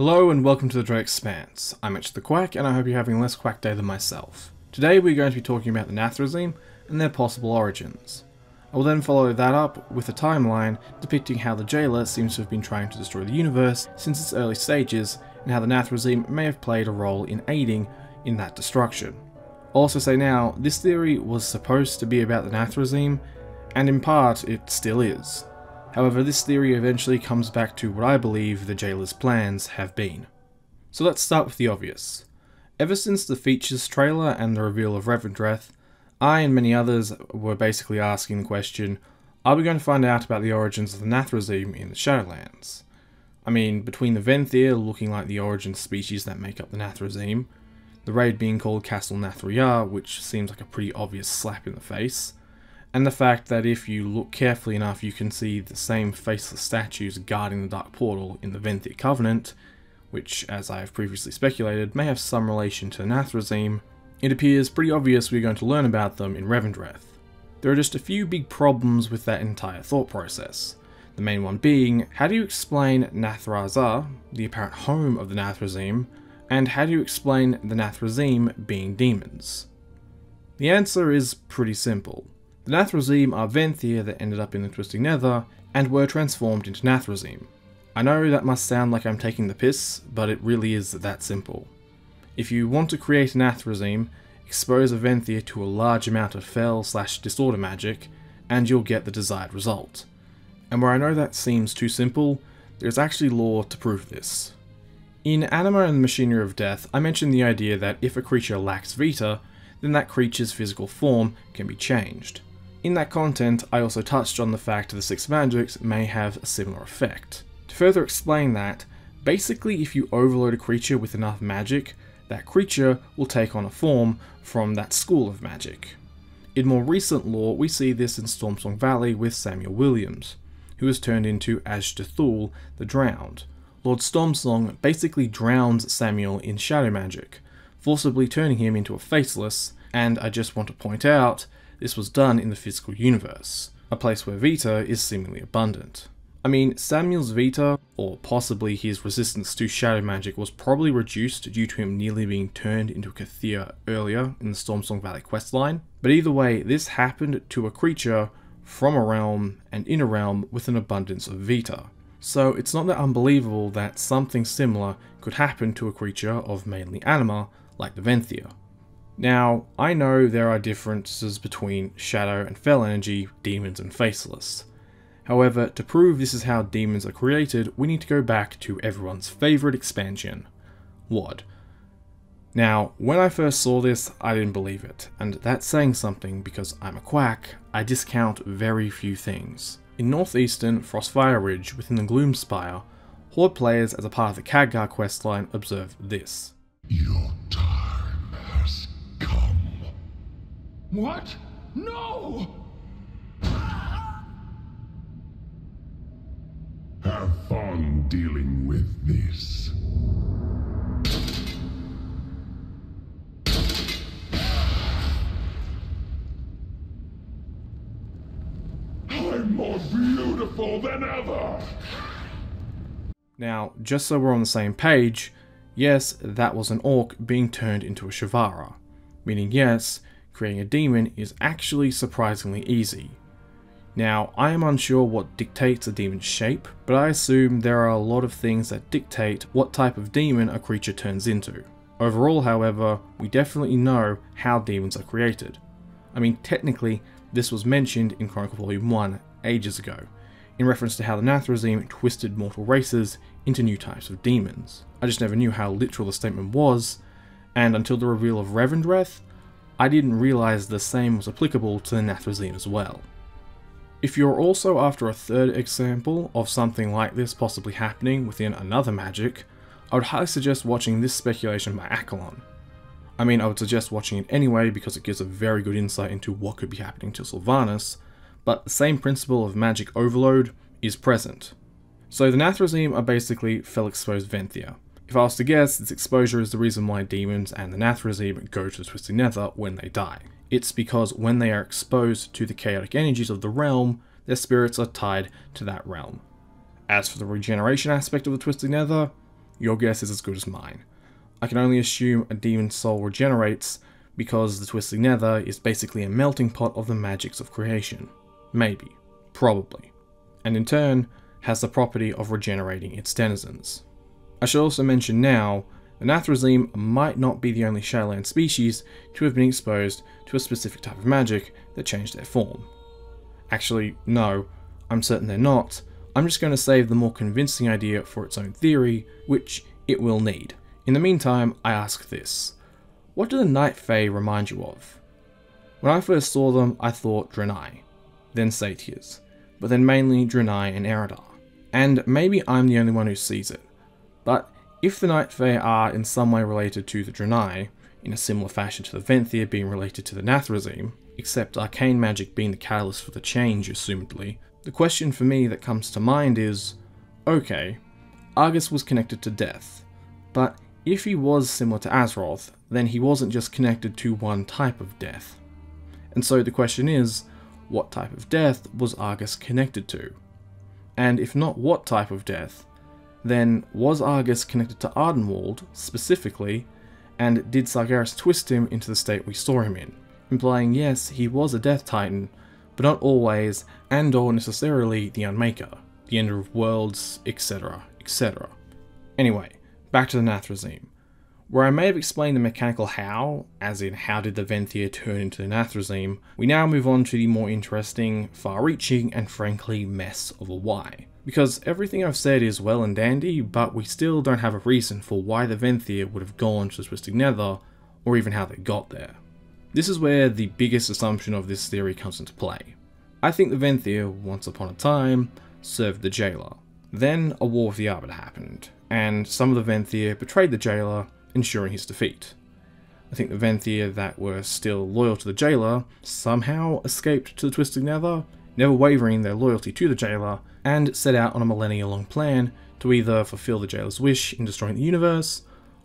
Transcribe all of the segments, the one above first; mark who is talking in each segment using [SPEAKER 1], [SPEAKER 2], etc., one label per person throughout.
[SPEAKER 1] Hello and welcome to the Dread Expanse. I'm Mitch the Quack and I hope you're having less quack day than myself. Today we're going to be talking about the Nathrezim and their possible origins. I will then follow that up with a timeline depicting how the Jailer seems to have been trying to destroy the universe since its early stages and how the Nathrezim may have played a role in aiding in that destruction. I'll also say now, this theory was supposed to be about the Nathrezim, and in part it still is. However, this theory eventually comes back to what I believe the Jailer's plans have been. So let's start with the obvious. Ever since the features trailer and the reveal of Revendreth, I and many others were basically asking the question, are we going to find out about the origins of the Nathrezim in the Shadowlands? I mean, between the Venthyr looking like the origin species that make up the Nathrezim, the raid being called Castle Nathria, which seems like a pretty obvious slap in the face, and the fact that if you look carefully enough you can see the same faceless statues guarding the Dark Portal in the Venthyr Covenant, which, as I have previously speculated, may have some relation to Nathrezim, it appears pretty obvious we're going to learn about them in Revendreth. There are just a few big problems with that entire thought process. The main one being, how do you explain Nathreza, the apparent home of the Nathrezim, and how do you explain the Nathrezim being demons? The answer is pretty simple. The Nathrezim are Venthyr that ended up in the Twisting Nether and were transformed into Nathrezim. I know that must sound like I'm taking the piss, but it really is that simple. If you want to create an Nathrezim, expose a Venthyr to a large amount of fel slash disorder magic, and you'll get the desired result. And where I know that seems too simple, there's actually lore to prove this. In Anima and the Machinery of Death, I mentioned the idea that if a creature lacks Vita, then that creature's physical form can be changed. In that content, I also touched on the fact the six magics may have a similar effect. To further explain that, basically if you overload a creature with enough magic, that creature will take on a form from that school of magic. In more recent lore, we see this in Stormsong Valley with Samuel Williams, who is turned into Azj-Dathul the Drowned. Lord Stormsong basically drowns Samuel in shadow magic, forcibly turning him into a faceless, and I just want to point out, this was done in the physical universe, a place where Vita is seemingly abundant. I mean, Samuel's Vita, or possibly his resistance to shadow magic, was probably reduced due to him nearly being turned into a K'thir earlier in the Stormsong Valley questline, but either way, this happened to a creature from a realm and in a realm with an abundance of Vita. So it's not that unbelievable that something similar could happen to a creature of mainly anima, like the Venthyr. Now, I know there are differences between shadow and fel energy, demons and faceless. However, to prove this is how demons are created, we need to go back to everyone's favourite expansion, WoD. Now, when I first saw this, I didn't believe it, and that's saying something because I'm a quack, I discount very few things. In northeastern Frostfire Ridge within the Gloomspire, Horde players as a part of the Khadgar questline observe this.
[SPEAKER 2] Has what? No! Have fun dealing with this. I'm more beautiful than ever!
[SPEAKER 1] Now, just so we're on the same page, yes, that was an orc being turned into a Shivarra. Meaning yes, creating a demon is actually surprisingly easy. Now, I am unsure what dictates a demon's shape, but I assume there are a lot of things that dictate what type of demon a creature turns into. Overall, however, we definitely know how demons are created. I mean, technically, this was mentioned in Chronicle Volume 1 ages ago, in reference to how the Nathrezim twisted mortal races into new types of demons. I just never knew how literal the statement was, and until the reveal of Revendreth, I didn't realise the same was applicable to the Nathrezim as well. If you're also after a third example of something like this possibly happening within another magic, I would highly suggest watching this speculation by Accolon. I mean, I would suggest watching it anyway because it gives a very good insight into what could be happening to Sylvanas, but the same principle of magic overload is present. So the Nathrezim are basically fel-exposed Venthyr, if asked to guess, this exposure is the reason why demons and the Nathrezim go to the Twisting Nether when they die. It's because when they are exposed to the chaotic energies of the realm, their spirits are tied to that realm. As for the regeneration aspect of the Twisting Nether, your guess is as good as mine. I can only assume a demon's soul regenerates because the Twisting Nether is basically a melting pot of the magics of creation. Maybe. Probably. And in turn, has the property of regenerating its denizens. I should also mention now, the Nathrezim might not be the only Shadowland species to have been exposed to a specific type of magic that changed their form. Actually, no, I'm certain they're not. I'm just going to save the more convincing idea for its own theory, which it will need. In the meantime, I ask this. What do the Night Fae remind you of? When I first saw them, I thought Draenei, then Satyrs, but then mainly Draenei and Eredar. And maybe I'm the only one who sees it. But if the Night Fae are in some way related to the Draenei, in a similar fashion to the Venthyr being related to the Nathrezim, except arcane magic being the catalyst for the change, assumedly, the question for me that comes to mind is okay, Argus was connected to death, but if he was similar to Azeroth, then he wasn't just connected to one type of death. And so the question is, what type of death was Argus connected to? And if not what type of death, then was Argus connected to Ardenwald specifically, and did Sargeras twist him into the state we saw him in? Implying yes, he was a Death Titan, but not always and or necessarily the Unmaker, the Ender of Worlds, etc., etc. Anyway, back to the Nathrezim. Where I may have explained the mechanical how, as in how did the Venthyr turn into the Nathrezim, we now move on to the more interesting, far-reaching, and frankly mess of a why. Because everything I've said is well and dandy, but we still don't have a reason for why the Venthyr would have gone to the Twisting Nether, or even how they got there. This is where the biggest assumption of this theory comes into play. I think the Venthyr, once upon a time, served the Jailer. Then a war with the Arbiter happened, and some of the Venthyr betrayed the Jailer ensuring his defeat. I think the Venthyr that were still loyal to the Jailer somehow escaped to the Twisting Nether, never wavering their loyalty to the Jailer, and set out on a millennia-long plan to either fulfill the Jailer's wish in destroying the universe,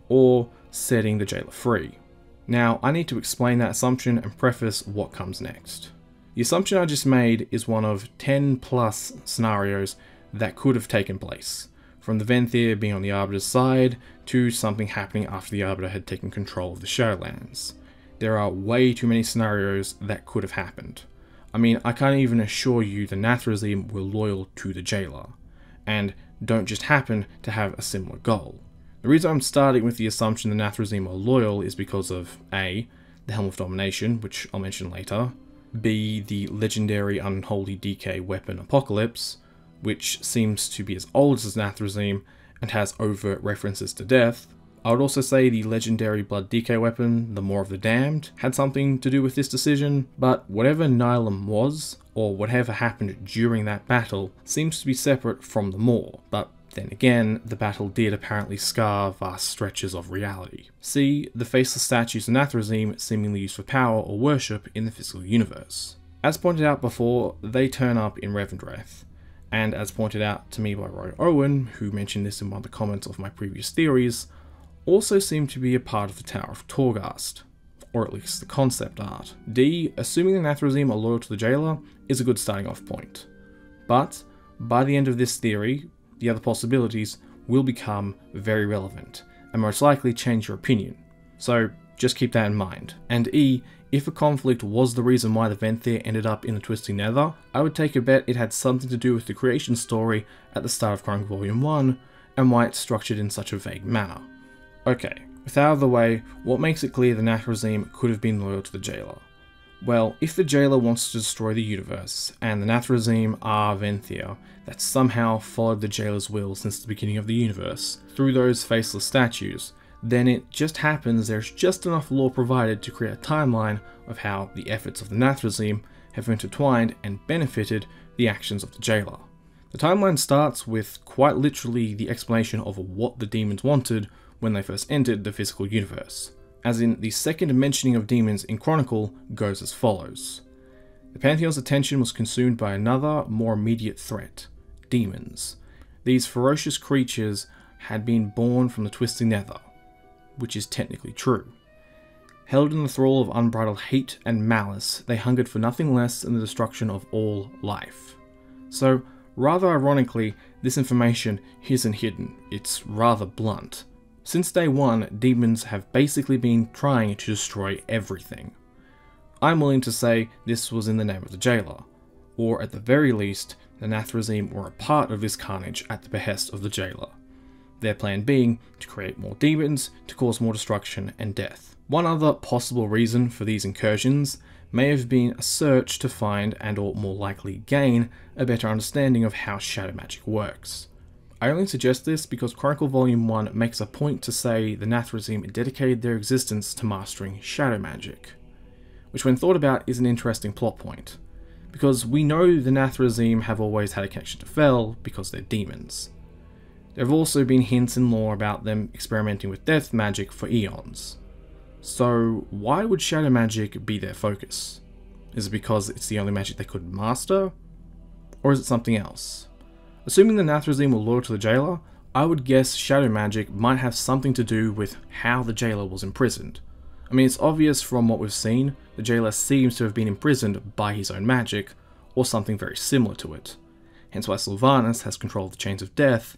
[SPEAKER 1] or setting the Jailer free. Now, I need to explain that assumption and preface what comes next. The assumption I just made is one of 10 plus scenarios that could have taken place, from the Venthyr being on the Arbiter's side to something happening after the Arbiter had taken control of the Shadowlands. There are way too many scenarios that could have happened. I mean, I can't even assure you the Nathrezim were loyal to the Jailer, and don't just happen to have a similar goal. The reason I'm starting with the assumption the Nathrezim are loyal is because of A. The Helm of Domination, which I'll mention later, B. The legendary Unholy DK weapon Apocalypse, which seems to be as old as Nathrezim and has overt references to death. I would also say the legendary Blood DK weapon, the Maw of the Damned, had something to do with this decision, but whatever Nihilum was, or whatever happened during that battle, seems to be separate from the Maw, but then again, the battle did apparently scar vast stretches of reality. See, the faceless statues of Nathrezim seemingly used for power or worship in the physical universe. As pointed out before, they turn up in Revendreth, and as pointed out to me by Roy Owen, who mentioned this in one of the comments of my previous theories, also seem to be a part of the Tower of Torghast, or at least the concept art. D, assuming the Nathrezim are loyal to the Jailer, is a good starting off point. But, by the end of this theory, the other possibilities will become very relevant, and most likely change your opinion. So, just keep that in mind. And E, if a conflict was the reason why the Venthyr ended up in the Twisting Nether, I would take a bet it had something to do with the creation story at the start of Chronicle Volume 1, and why it's structured in such a vague manner. Okay, with out of the way, what makes it clear the Nathrezim could have been loyal to the Jailer? Well, if the Jailer wants to destroy the universe, and the Nathrezim are Venthyr that somehow followed the Jailer's will since the beginning of the universe, through those faceless statues, then it just happens there's just enough lore provided to create a timeline of how the efforts of the Nathrezim have intertwined and benefited the actions of the Jailer. The timeline starts with quite literally the explanation of what the demons wanted when they first entered the physical universe, as in the second mentioning of demons in Chronicle goes as follows. The Pantheon's attention was consumed by another, more immediate threat demons. These ferocious creatures had been born from the twisting nether, which is technically true. Held in the thrall of unbridled hate and malice, they hungered for nothing less than the destruction of all life. So, Rather ironically, this information isn't hidden, it's rather blunt. Since day one, demons have basically been trying to destroy everything. I'm willing to say this was in the name of the jailer, or at the very least, the Nathrezim were a part of this carnage at the behest of the jailer. Their plan being to create more demons to cause more destruction and death. One other possible reason for these incursions may have been a search to find and or more likely gain a better understanding of how shadow magic works. I only suggest this because Chronicle Volume 1 makes a point to say the Nathrezim dedicated their existence to mastering shadow magic, which when thought about is an interesting plot point, because we know the Nathrezim have always had a connection to Fel because they're demons. There have also been hints in lore about them experimenting with death magic for eons. So why would shadow magic be their focus? Is it because it's the only magic they could master? Or is it something else? Assuming the Nathrezim were loyal to the jailer, I would guess shadow magic might have something to do with how the jailer was imprisoned. I mean, it's obvious from what we've seen, the jailer seems to have been imprisoned by his own magic, or something very similar to it. Hence why Sylvanas has control of the chains of death,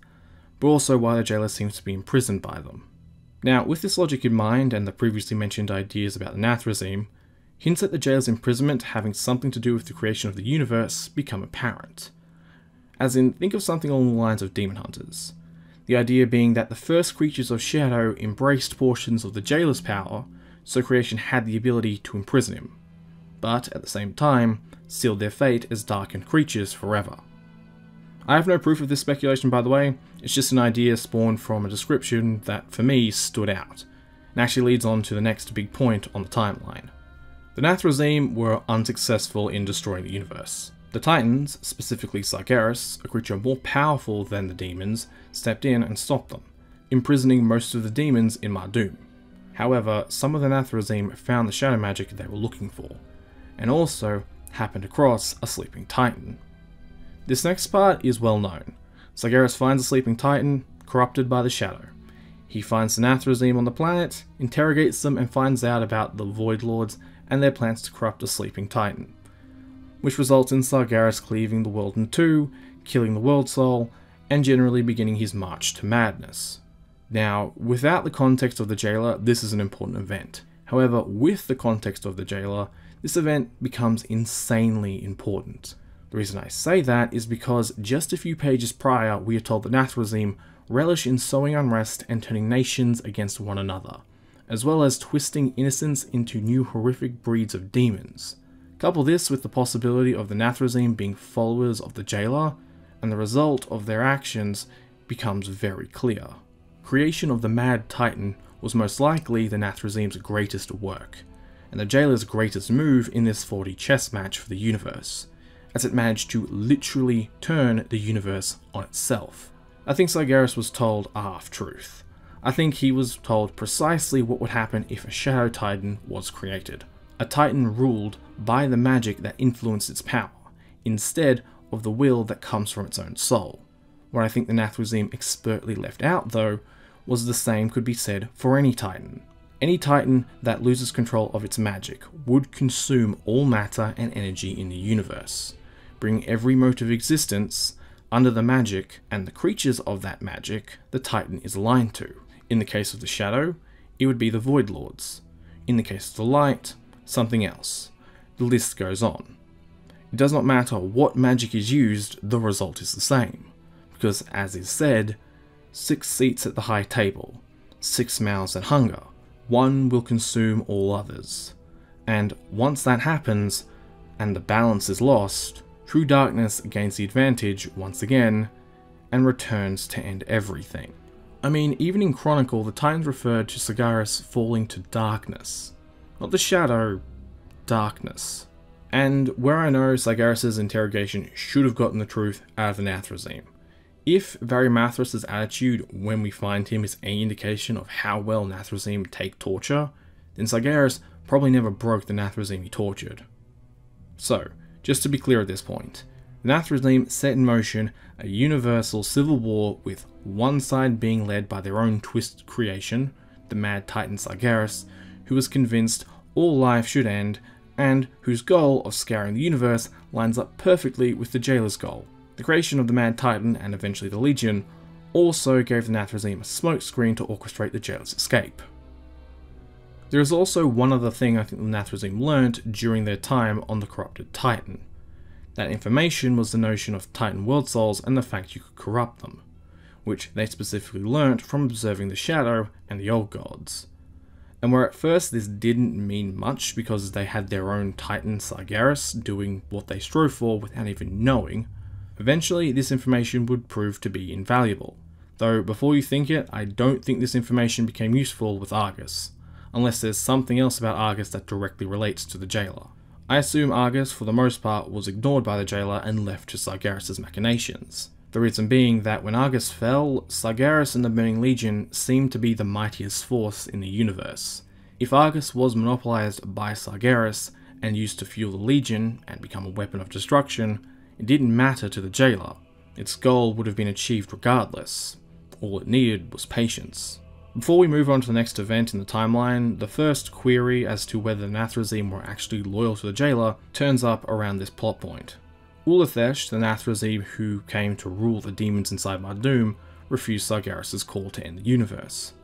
[SPEAKER 1] but also why the jailer seems to be imprisoned by them. Now, with this logic in mind and the previously mentioned ideas about the Nathrezim, hints at the jailer's imprisonment having something to do with the creation of the universe become apparent. As in, think of something along the lines of Demon Hunters. The idea being that the first creatures of Shadow embraced portions of the jailer's power, so creation had the ability to imprison him, but at the same time, sealed their fate as darkened creatures forever. I have no proof of this speculation by the way, it's just an idea spawned from a description that for me stood out, and actually leads on to the next big point on the timeline. The Nathrezim were unsuccessful in destroying the universe. The Titans, specifically Sargeras, a creature more powerful than the demons, stepped in and stopped them, imprisoning most of the demons in Mardum. However, some of the Nathrezim found the shadow magic they were looking for, and also happened across a sleeping Titan. This next part is well known. Sargeras finds a sleeping Titan, corrupted by the shadow. He finds the Nathrezim on the planet, interrogates them and finds out about the Void Lords and their plans to corrupt a sleeping Titan, which results in Sargeras cleaving the world in two, killing the World Soul, and generally beginning his march to madness. Now, without the context of the jailer, this is an important event. However, with the context of the jailer, this event becomes insanely important. The reason I say that is because just a few pages prior, we are told that Nathrezim relish in sowing unrest and turning nations against one another, as well as twisting innocence into new horrific breeds of demons. Couple this with the possibility of the Nathrezim being followers of the jailer, and the result of their actions becomes very clear. Creation of the Mad Titan was most likely the Nathrezim's greatest work, and the jailer's greatest move in this 4D chess match for the universe as it managed to literally turn the universe on itself. I think Sargeras was told a half-truth. I think he was told precisely what would happen if a Shadow Titan was created. A Titan ruled by the magic that influenced its power, instead of the will that comes from its own soul. What I think the Nathrezim expertly left out, though, was the same could be said for any Titan. Any Titan that loses control of its magic would consume all matter and energy in the universe bring every mote of existence under the magic and the creatures of that magic the Titan is aligned to. In the case of the Shadow, it would be the Void Lords. In the case of the Light, something else. The list goes on. It does not matter what magic is used, the result is the same. Because, as is said, six seats at the high table, six mouths at hunger, one will consume all others. And once that happens, and the balance is lost, True Darkness gains the advantage once again, and returns to end everything. I mean, even in Chronicle, the Titans referred to Sargeras falling to darkness. Not the shadow, darkness. And where I know Sargeras' interrogation should have gotten the truth out of the Nathrezim. If Varimathras' attitude when we find him is any indication of how well Nathrezim take torture, then Sargeras probably never broke the Nathrezim he tortured. So, just to be clear at this point, the set in motion a universal civil war with one side being led by their own twisted creation, the mad titan Sargeras, who was convinced all life should end and whose goal of scouring the universe lines up perfectly with the jailer's goal, The creation of the Mad Titan and eventually the Legion also gave the Nathrezim a smokescreen to orchestrate the jailer's escape. There is also one other thing I think the Nathrezim learnt during their time on the Corrupted Titan. That information was the notion of Titan world souls and the fact you could corrupt them, which they specifically learnt from observing the Shadow and the Old Gods. And where at first this didn't mean much because they had their own Titan Sargeras doing what they strove for without even knowing, eventually this information would prove to be invaluable. Though before you think it, I don't think this information became useful with Argus unless there's something else about Argus that directly relates to the jailer. I assume Argus, for the most part, was ignored by the jailer and left to Sargeras' machinations. The reason being that when Argus fell, Sargeras and the Burning Legion seemed to be the mightiest force in the universe. If Argus was monopolized by Sargeras and used to fuel the Legion and become a weapon of destruction, it didn't matter to the jailer. Its goal would have been achieved regardless. All it needed was patience. Before we move on to the next event in the timeline, the first query as to whether the Nathrezim were actually loyal to the jailer turns up around this plot point. Ulithesh, the Nathrezim who came to rule the demons inside Mardum, refused Sargeras' call to end the universe.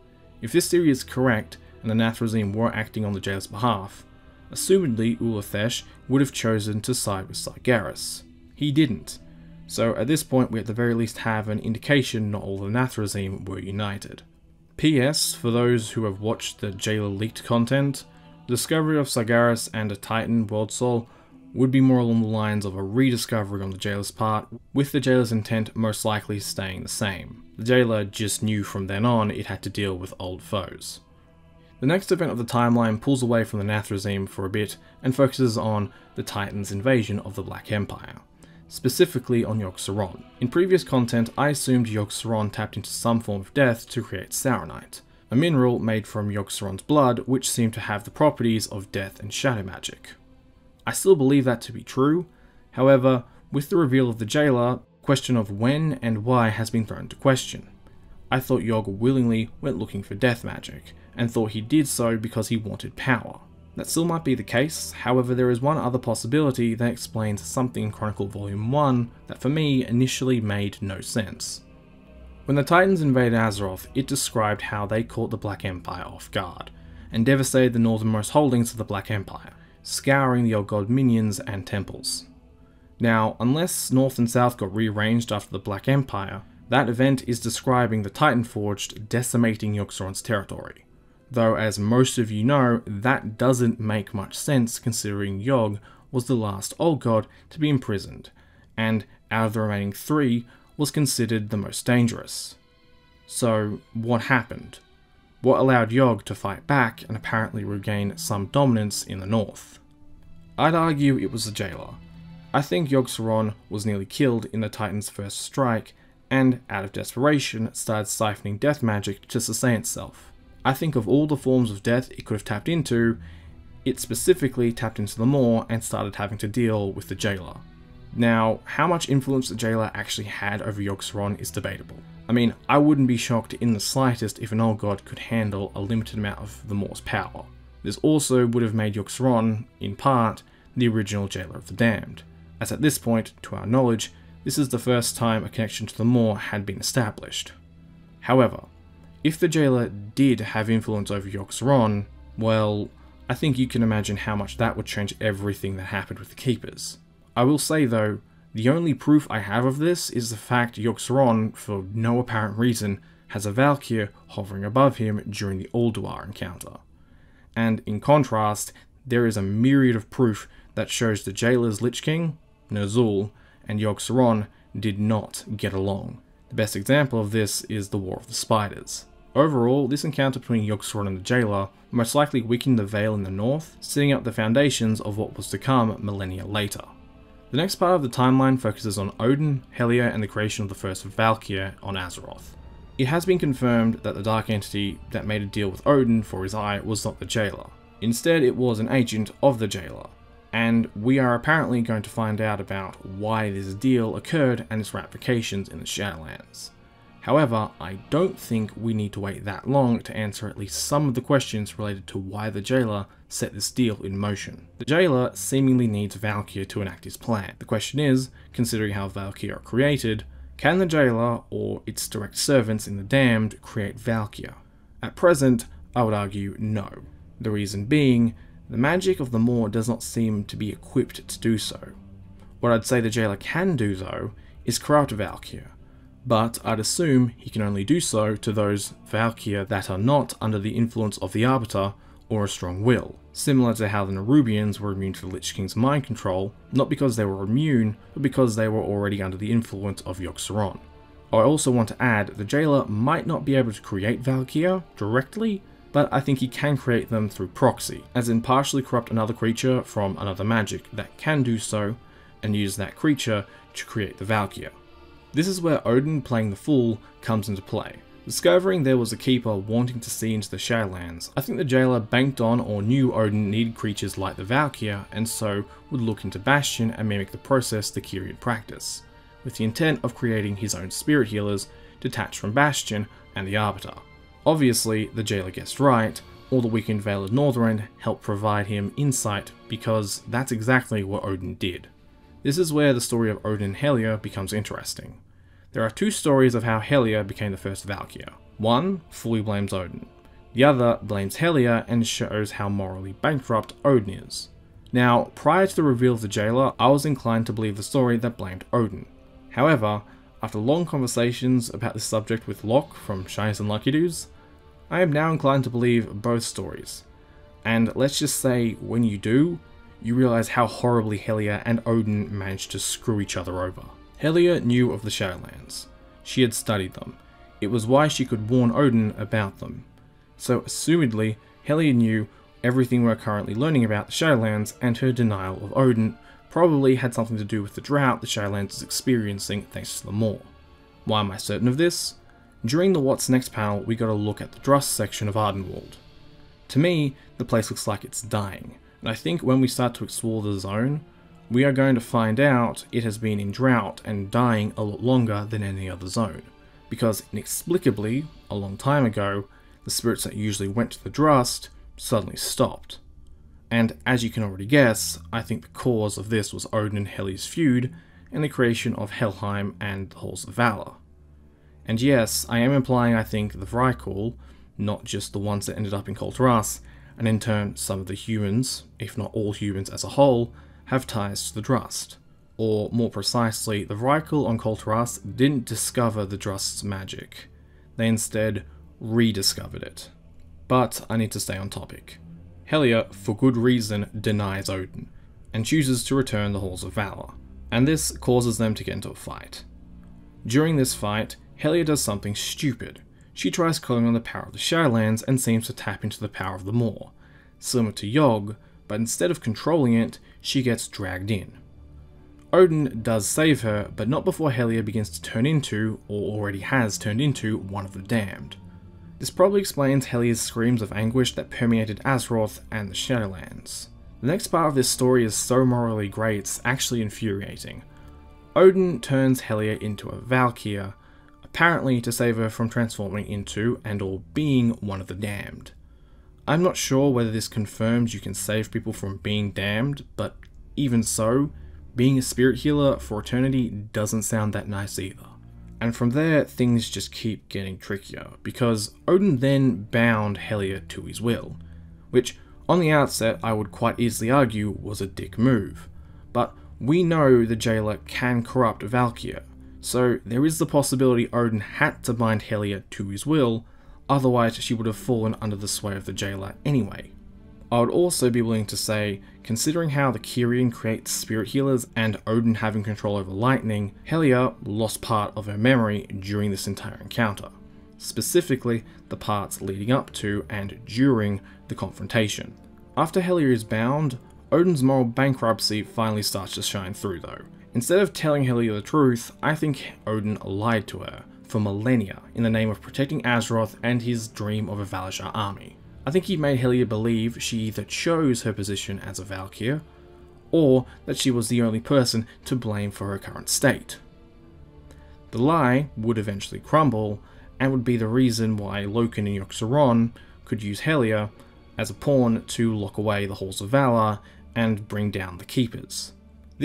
[SPEAKER 1] If this theory is correct, and the Nathrezim were acting on the jailer's behalf, assumedly Ulithesh would have chosen to side with Sargeras. He didn't, so at this point we at the very least have an indication not all the Nathrezim were united. P.S. For those who have watched the Jailer leaked content, the discovery of Sargeras and a Titan World Soul would be more along the lines of a rediscovery on the Jailer's part, with the Jailer's intent most likely staying the same. The Jailer just knew from then on it had to deal with old foes. The next event of the timeline pulls away from the Nathrezim for a bit and focuses on the Titan's invasion of the Black Empire specifically on Yogg-Saron. In previous content, I assumed Yogg-Saron tapped into some form of death to create Saronite, a mineral made from Yogg-Saron's blood which seemed to have the properties of death and shadow magic. I still believe that to be true, however, with the reveal of the jailer, question of when and why has been thrown into question. I thought Yogg willingly went looking for death magic, and thought he did so because he wanted power. That still might be the case, however there is one other possibility that explains something in Chronicle Volume 1 that for me initially made no sense. When the Titans invaded Azeroth, it described how they caught the Black Empire off guard, and devastated the northernmost holdings of the Black Empire, scouring the Old God minions and temples. Now, unless North and South got rearranged after the Black Empire, that event is describing the Titan Forged decimating Yogg-Saron's territory though as most of you know, that doesn't make much sense considering Yogg was the last old god to be imprisoned, and out of the remaining three, was considered the most dangerous. So, what happened? What allowed Yogg to fight back and apparently regain some dominance in the north? I'd argue it was the jailer. I think Yogg-Saron was nearly killed in the Titan's first strike, and out of desperation started siphoning death magic to sustain itself. I think of all the forms of death it could have tapped into, it specifically tapped into the Maw and started having to deal with the Jailer. Now, how much influence the Jailer actually had over Yogg-Saron is debatable. I mean, I wouldn't be shocked in the slightest if an old god could handle a limited amount of the Maw's power. This also would have made Yogg-Saron, in part, the original Jailer of the Damned, as at this point, to our knowledge, this is the first time a connection to the Maw had been established. However, if the jailer did have influence over Yogg-Saron, well, I think you can imagine how much that would change everything that happened with the Keepers. I will say though, the only proof I have of this is the fact Yogg-Saron, for no apparent reason, has a Valkyr hovering above him during the Ulduar encounter. And in contrast, there is a myriad of proof that shows the jailer's Lich King, Ner'zhul, and Yogg-Saron did not get along. The best example of this is the War of the Spiders. Overall, this encounter between Yogg-Saron and the Jailer most likely weakened the Veil in the north, setting up the foundations of what was to come millennia later. The next part of the timeline focuses on Odyn, Helya, and the creation of the first Valkyr on Azeroth. It has been confirmed that the Dark Entity that made a deal with Odyn for his eye was not the Jailer. Instead, it was an agent of the Jailer, and we are apparently going to find out about why this deal occurred and its ramifications in the Shadowlands. However, I don't think we need to wait that long to answer at least some of the questions related to why the jailer set this deal in motion. The jailer seemingly needs Valkyr to enact his plan. The question is, considering how Valkyr are created, can the jailer or its direct servants in the Damned create Valkyr? At present, I would argue no. The reason being, the magic of the Maw does not seem to be equipped to do so. What I'd say the jailer can do though, is corrupt Valkyr, but I'd assume he can only do so to those Valkyr that are not under the influence of the Arbiter or a strong will, similar to how the Nerubians were immune to the Lich King's mind control, not because they were immune, but because they were already under the influence of Yogg-Saron. I also want to add, the Jailer might not be able to create Valkyr directly, but I think he can create them through proxy, as in partially corrupt another creature from another magic that can do so, and use that creature to create the Valkyr. This is where Odyn playing the Fool comes into play. Discovering there was a keeper wanting to see into the Shadowlands, I think the jailer banked on or knew Odyn needed creatures like the Valkyr and so would look into Bastion and mimic the process the Kyrian practice, with the intent of creating his own spirit healers detached from Bastion and the Arbiter. Obviously, the jailer guessed right, or the weakened Veil of Northrend helped provide him insight because that's exactly what Odyn did. This is where the story of Odyn and Helya becomes interesting. There are two stories of how Helya became the first Valkyr. One fully blames Odyn. The other blames Helya and shows how morally bankrupt Odyn is. Now, prior to the reveal of the jailer, I was inclined to believe the story that blamed Odyn. However, after long conversations about this subject with Lhok from Shinies and Luckydos, I am now inclined to believe both stories. And let's just say, when you do, you realize how horribly Helya and Odyn managed to screw each other over. Helya knew of the Shadowlands. She had studied them. It was why she could warn Odyn about them. So, assumedly, Helya knew everything we're currently learning about the Shadowlands, and her denial of Odyn probably had something to do with the drought the Shadowlands is experiencing thanks to the Maw. Why am I certain of this? During the What's Next panel, we got a look at the Drust section of Ardenwald. To me, the place looks like it's dying. And I think when we start to explore the zone, we are going to find out it has been in drought and dying a lot longer than any other zone. Because inexplicably, a long time ago, the spirits that usually went to the Drust suddenly stopped. And as you can already guess, I think the cause of this was Odyn and Helya's feud and the creation of Helheim and the Halls of Valor. And yes, I am implying I think the Vrykul, not just the ones that ended up in Kul and in turn some of the humans, if not all humans as a whole, have ties to the Drust. Or more precisely, the Vrykul on Kul Tiras didn't discover the Drust's magic. They instead rediscovered it. But I need to stay on topic. Helya, for good reason, denies Odyn, and chooses to return the Halls of Valor, and this causes them to get into a fight. During this fight, Helya does something stupid, she tries calling on the power of the Shadowlands and seems to tap into the power of the Maw, similar to Yogg, but instead of controlling it, she gets dragged in. Odyn does save her, but not before Helya begins to turn into, or already has turned into, one of the Damned. This probably explains Helya's screams of anguish that permeated Azeroth and the Shadowlands. The next part of this story is so morally grey it's actually infuriating. Odyn turns Helya into a Valkyr, apparently to save her from transforming into and or being one of the damned. I'm not sure whether this confirms you can save people from being damned, but even so, being a spirit healer for eternity doesn't sound that nice either. And from there, things just keep getting trickier, because Odyn then bound Helya to his will, which on the outset I would quite easily argue was a dick move. But we know the jailer can corrupt Valkyr, so there is the possibility Odyn had to bind Helya to his will, otherwise she would have fallen under the sway of the jailer anyway. I would also be willing to say, considering how the Kyrian creates spirit healers and Odyn having control over lightning, Helya lost part of her memory during this entire encounter. Specifically, the parts leading up to and during the confrontation. After Helya is bound, Odyn's moral bankruptcy finally starts to shine through though, Instead of telling Helya the truth, I think Odyn lied to her for millennia in the name of protecting Azeroth and his dream of a Valarjar army. I think he made Helya believe she either chose her position as a Valkyr, or that she was the only person to blame for her current state. The lie would eventually crumble, and would be the reason why Loken and Yogg-Saron could use Helya as a pawn to lock away the Halls of Valor and bring down the Keepers.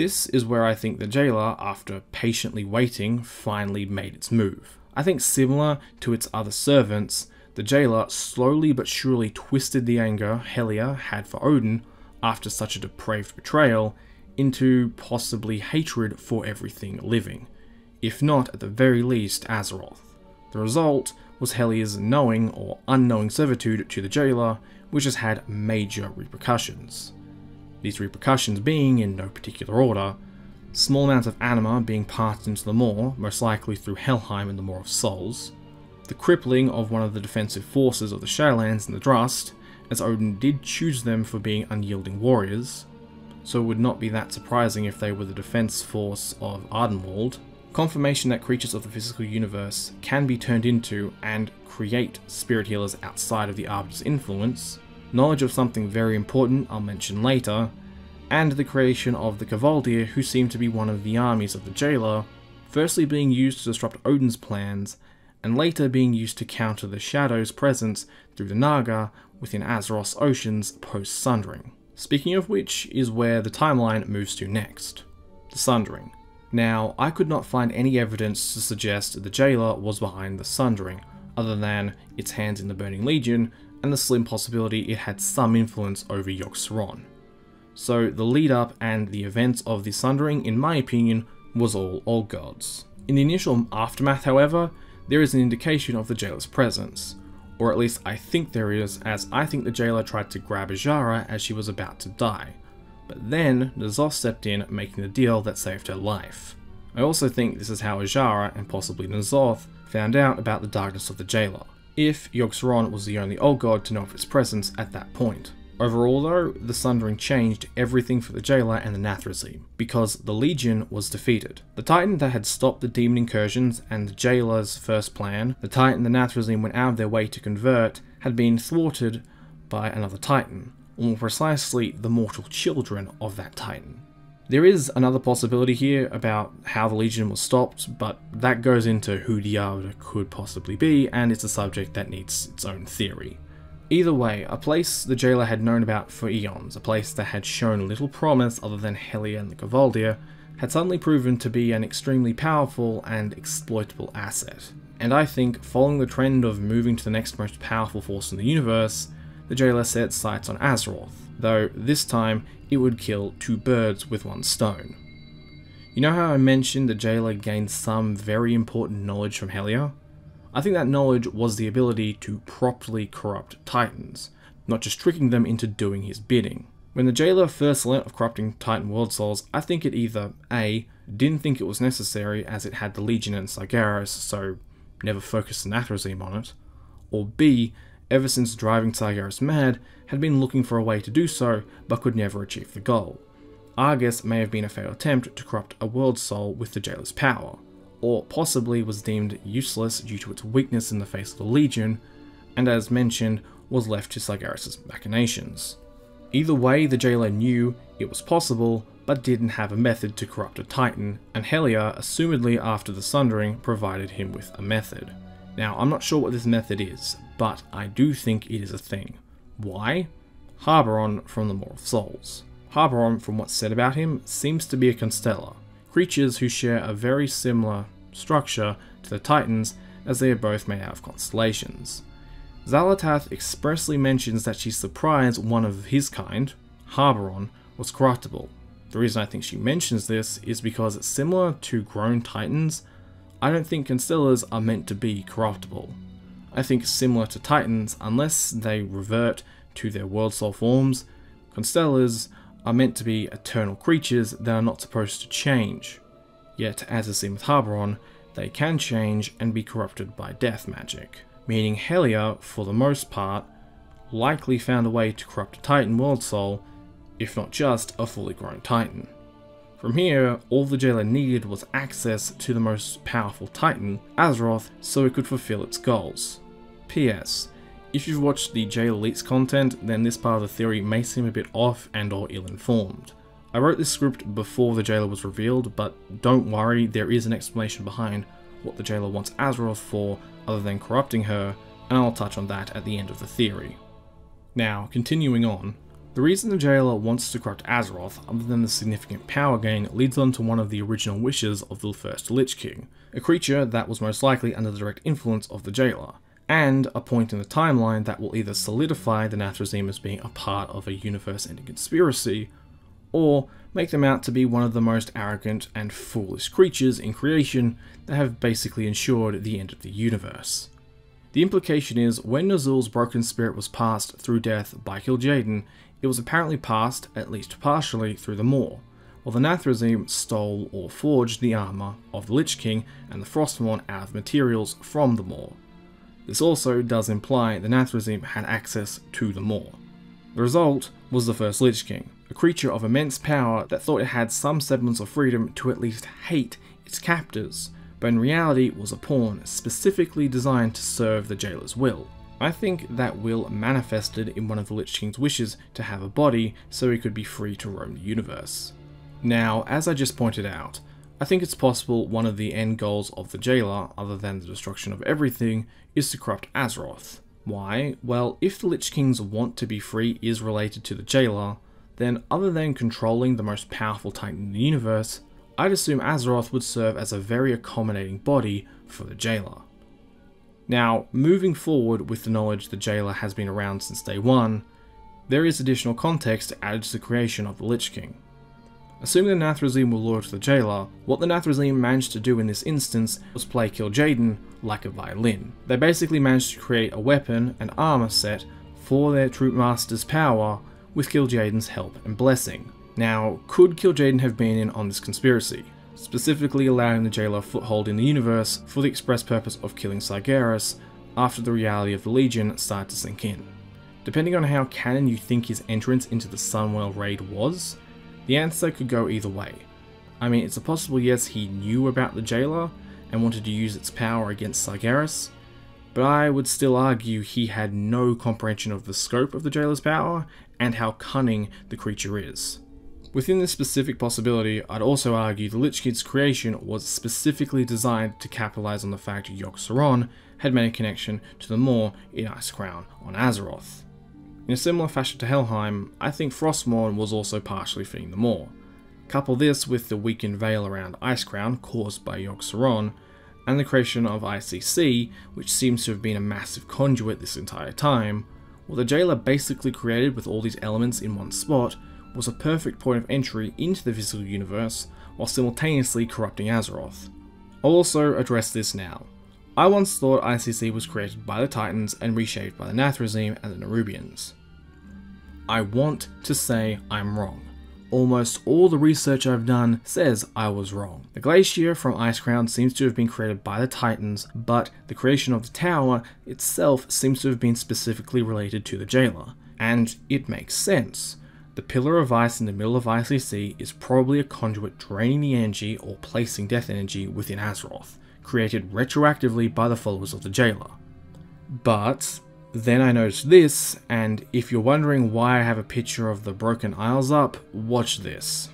[SPEAKER 1] This is where I think the jailer, after patiently waiting, finally made its move. I think similar to its other servants, the jailer slowly but surely twisted the anger Helya had for Odyn after such a depraved betrayal into possibly hatred for everything living, if not at the very least Azeroth. The result was Helya's knowing or unknowing servitude to the jailer, which has had major repercussions. These repercussions being, in no particular order, small amounts of anima being passed into the Maw, most likely through Helheim and the Maw of Souls, the crippling of one of the defensive forces of the Shadowlands and the Drust, as Odyn did choose them for being unyielding warriors, so it would not be that surprising if they were the defense force of Ardenwald, confirmation that creatures of the physical universe can be turned into and create spirit healers outside of the Arbiter's influence, knowledge of something very important I'll mention later, and the creation of the Kvaldir who seem to be one of the armies of the Jailer, firstly being used to disrupt Odyn's plans, and later being used to counter the Shadow's presence through the Naga within Azeroth's oceans post-Sundering. Speaking of which is where the timeline moves to next. The Sundering. Now, I could not find any evidence to suggest the Jailer was behind the Sundering, other than its hands in the Burning Legion and the slim possibility it had some influence over Yogg-Saron. So the lead up and the events of the Sundering, in my opinion, was all Old Gods. In the initial aftermath, however, there is an indication of the jailer's presence, or at least I think there is, as I think the jailer tried to grab Azshara as she was about to die, but then N'Zoth stepped in, making the deal that saved her life. I also think this is how Azshara, and possibly N'Zoth, found out about the darkness of the jailer, if Yogg-Saron was the only old god to know of its presence at that point. Overall though, the Sundering changed everything for the Jailer and the Nathrezim, because the Legion was defeated. The Titan that had stopped the demon incursions and the Jailer's first plan, the Titan the Nathrezim went out of their way to convert, had been thwarted by another Titan, or more precisely, the mortal children of that Titan. There is another possibility here about how the Legion was stopped, but that goes into who Arbiter could possibly be, and it's a subject that needs its own theory. Either way, a place the jailer had known about for eons, a place that had shown little promise other than Helya and the Kvaldir, had suddenly proven to be an extremely powerful and exploitable asset. And I think, following the trend of moving to the next most powerful force in the universe, the jailer set sights on Azeroth, though this time it would kill two birds with one stone. You know how I mentioned the jailer gained some very important knowledge from Helya? I think that knowledge was the ability to properly corrupt titans, not just tricking them into doing his bidding. When the jailer first learnt of corrupting titan world souls, I think it either A. didn't think it was necessary as it had the Legion and Sargeras, so never focused Nathrezim on it, or B. ever since driving Sargeras mad, had been looking for a way to do so, but could never achieve the goal. Argus may have been a failed attempt to corrupt a world soul with the jailer's power or possibly was deemed useless due to its weakness in the face of the Legion, and as mentioned, was left to Sargeras' machinations. Either way, the jailer knew it was possible, but didn't have a method to corrupt a Titan, and Helya, assumedly after the Sundering, provided him with a method. Now, I'm not sure what this method is, but I do think it is a thing. Why? Harbaron from the Maw of Souls. Harbaron, from what's said about him, seems to be a Constellar, creatures who share a very similar structure to the Titans as they are both made out of constellations. Xal'atath expressly mentions that she's surprised one of his kind, Harbaron, was corruptible. The reason I think she mentions this is because similar to grown titans, I don't think Constellars are meant to be corruptible. I think similar to titans, unless they revert to their world soul forms, Constellars are meant to be eternal creatures that are not supposed to change. Yet, as is seen with Harbaron, they can change and be corrupted by death magic, meaning Helya, for the most part, likely found a way to corrupt a Titan world soul, if not just a fully grown Titan. From here, all the jailer needed was access to the most powerful Titan, Azeroth, so it could fulfill its goals. P.S. If you've watched the Jail Elites content, then this part of the theory may seem a bit off and or ill-informed. I wrote this script before the Jailer was revealed, but don't worry, there is an explanation behind what the Jailer wants Azeroth for other than corrupting her, and I'll touch on that at the end of the theory. Now, continuing on, the reason the Jailer wants to corrupt Azeroth, other than the significant power gain, leads on to one of the original wishes of the first Lich King, a creature that was most likely under the direct influence of the Jailer, and a point in the timeline that will either solidify the Nathrezim as being a part of a universe-ending conspiracy, or make them out to be one of the most arrogant and foolish creatures in creation that have basically ensured the end of the universe. The implication is, when Ner'zhul's broken spirit was passed through death by Kil'jaeden, it was apparently passed, at least partially, through the Maw, while the Nathrezim stole or forged the armour of the Lich King and the Frostmourne out of materials from the Maw. This also does imply the Nathrezim had access to the Maw. The result was the first Lich King, a creature of immense power that thought it had some semblance of freedom to at least hate its captors, but in reality was a pawn specifically designed to serve the jailer's will. I think that will manifested in one of the Lich King's wishes to have a body so he could be free to roam the universe. Now, as I just pointed out, I think it's possible one of the end goals of the Jailer, other than the destruction of everything, is to corrupt Azeroth. Why? Well, if the Lich King's want to be free is related to the Jailer, then other than controlling the most powerful titan in the universe, I'd assume Azeroth would serve as a very accommodating body for the Jailer. Now, moving forward with the knowledge the Jailer has been around since day one, there is additional context added to the creation of the Lich King. Assuming the Nathrezim were loyal to the Jailer, what the Nathrezim managed to do in this instance was play Kil'jaeden like a violin. They basically managed to create a weapon and armor set for their Troop Master's power with Kil'jaeden's help and blessing. Now, could Kil'jaeden have been in on this conspiracy? Specifically allowing the Jailer foothold in the universe for the express purpose of killing Sargeras after the reality of the Legion started to sink in. Depending on how canon you think his entrance into the Sunwell raid was, the answer could go either way. I mean, it's a possible yes, he knew about the Jailer and wanted to use its power against Sargeras, but I would still argue he had no comprehension of the scope of the Jailer's power and how cunning the creature is. Within this specific possibility, I'd also argue the Lich King's creation was specifically designed to capitalize on the fact Yogg-Saron had made a connection to the Maw in Icecrown on Azeroth. In a similar fashion to Helheim, I think Frostmourne was also partially feeding the Maw. Couple this with the weakened veil around Icecrown caused by Yogg-Saron, and the creation of ICC, which seems to have been a massive conduit this entire time, what the Jailer basically created with all these elements in one spot was a perfect point of entry into the physical universe while simultaneously corrupting Azeroth. I'll also address this now. I once thought ICC was created by the Titans and reshaped by the Nathrezim and the Nerubians. I want to say I'm wrong. Almost all the research I've done says I was wrong. The glacier from Icecrown seems to have been created by the Titans, but the creation of the tower itself seems to have been specifically related to the Jailer. And it makes sense. The pillar of ice in the middle of ICC is probably a conduit draining the energy or placing death energy within Azeroth, created retroactively by the followers of the Jailer. But then I noticed this, and if you're wondering why I have a picture of the Broken Isles up, watch this.